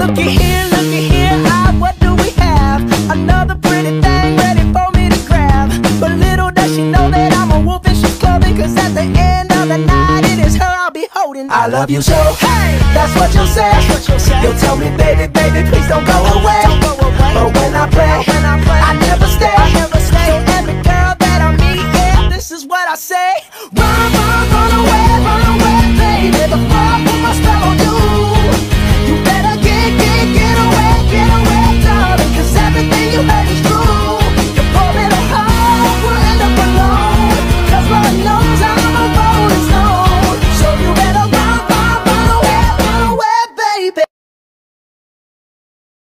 Looky here, looky here, I, what do we have? Another pretty thing ready for me to grab. But little does she know that I'm a wolf and she's clothing at the end of the night, it is her I'll be holding. I love you so, hey, that's what you'll say. You'll tell me, baby, baby, please don't go away. But when I play, I never stay. So every girl that I meet, yeah, this is what I say. Run!